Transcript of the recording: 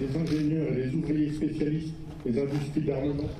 les ingénieurs et les ouvriers spécialistes des industries d'armement.